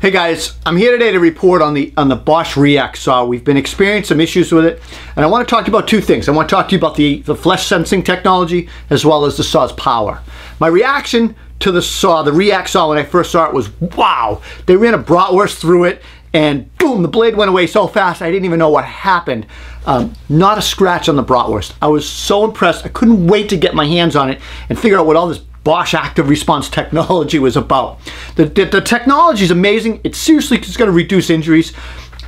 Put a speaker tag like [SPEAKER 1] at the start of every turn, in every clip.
[SPEAKER 1] Hey guys, I'm here today to report on the on the Bosch Reaxx saw. We've been experiencing some issues with it, and I want to talk to you about two things. I want to talk to you about the, the flesh sensing technology as well as the saw's power. My reaction to the saw, the Reaxx saw when I first saw it was wow. They ran a bratwurst through it and boom, the blade went away so fast I didn't even know what happened. Um, not a scratch on the bratwurst. I was so impressed. I couldn't wait to get my hands on it and figure out what all this Bosch active response technology was about. The, the, the technology is amazing. It seriously is going to reduce injuries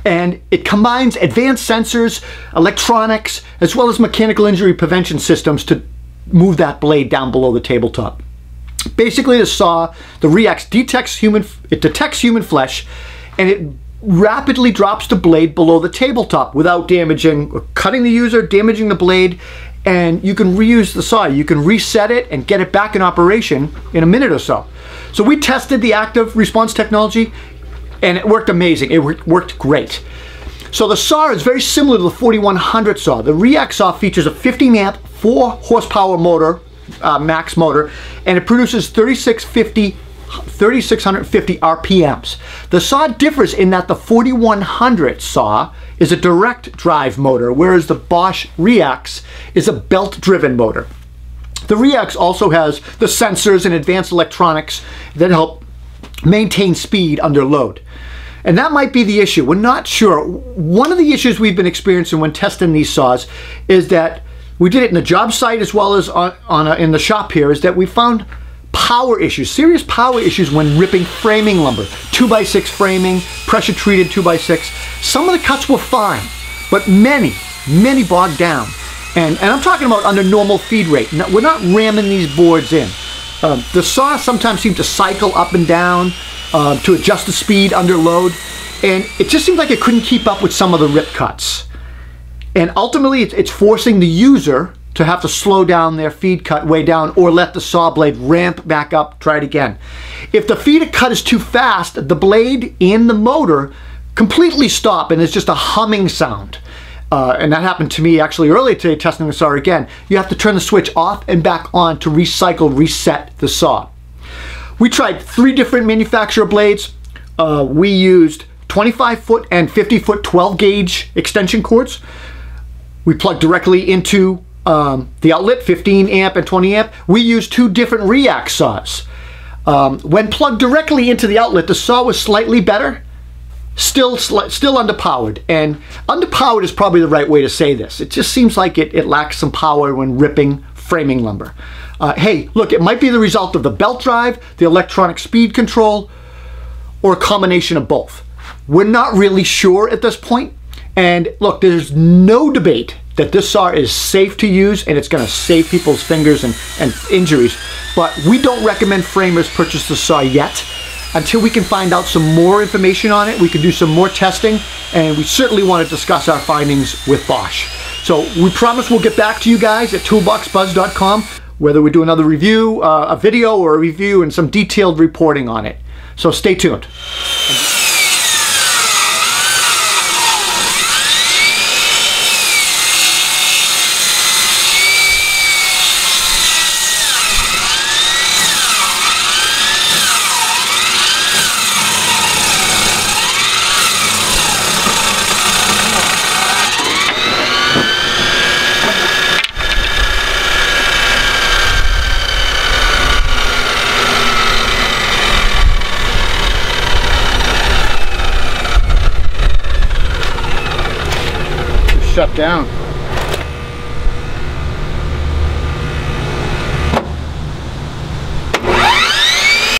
[SPEAKER 1] and it combines advanced sensors, electronics, as well as mechanical injury prevention systems to move that blade down below the tabletop. Basically, the saw, the REAXX detects human, it detects human flesh, and it rapidly drops the blade below the tabletop without damaging or cutting the user, damaging the blade, and you can reuse the saw. You can reset it and get it back in operation in a minute or so. So we tested the active response technology and it worked amazing. It worked great. So the saw is very similar to the 4100 saw. The REAXX saw features a 50 amp, 4 horsepower motor, uh, max motor, and it produces 3650 3650 RPMs. The saw differs in that the 4100 saw is a direct drive motor, whereas the Bosch REAXX is a belt driven motor. The REAXX also has the sensors and advanced electronics that help maintain speed under load. And that might be the issue. We're not sure. One of the issues we've been experiencing when testing these saws is that we did it in the job site as well as on, on a, in the shop here is that we found power issues, serious power issues when ripping framing lumber. 2x6 framing, pressure treated 2x6. Some of the cuts were fine, but many, many bogged down. And, and I'm talking about under normal feed rate. Now, we're not ramming these boards in. Um, the saw sometimes seemed to cycle up and down uh, to adjust the speed under load. And it just seemed like it couldn't keep up with some of the rip cuts. And ultimately, it's, it's forcing the user to have to slow down their feed cut way down or let the saw blade ramp back up, try it again. If the feed cut is too fast, the blade and the motor completely stop and it's just a humming sound. Uh, and that happened to me actually earlier today testing the saw again. You have to turn the switch off and back on to recycle, reset the saw. We tried three different manufacturer blades. Uh, we used 25 foot and 50 foot 12 gauge extension cords. We plugged directly into um, the outlet, 15 amp and 20 amp, we used two different REAXX saws. Um, when plugged directly into the outlet, the saw was slightly better, still still underpowered. And underpowered is probably the right way to say this. It just seems like it, it lacks some power when ripping framing lumber. Uh, hey, look, it might be the result of the belt drive, the electronic speed control, or a combination of both. We're not really sure at this point. And look, there's no debate that this saw is safe to use and it's going to save people's fingers and, and injuries. But we don't recommend framers purchase the saw yet. Until we can find out some more information on it, we can do some more testing, and we certainly want to discuss our findings with Bosch. So we promise we'll get back to you guys at toolboxbuzz.com, whether we do another review, uh, a video or a review and some detailed reporting on it. So stay tuned. Shut down.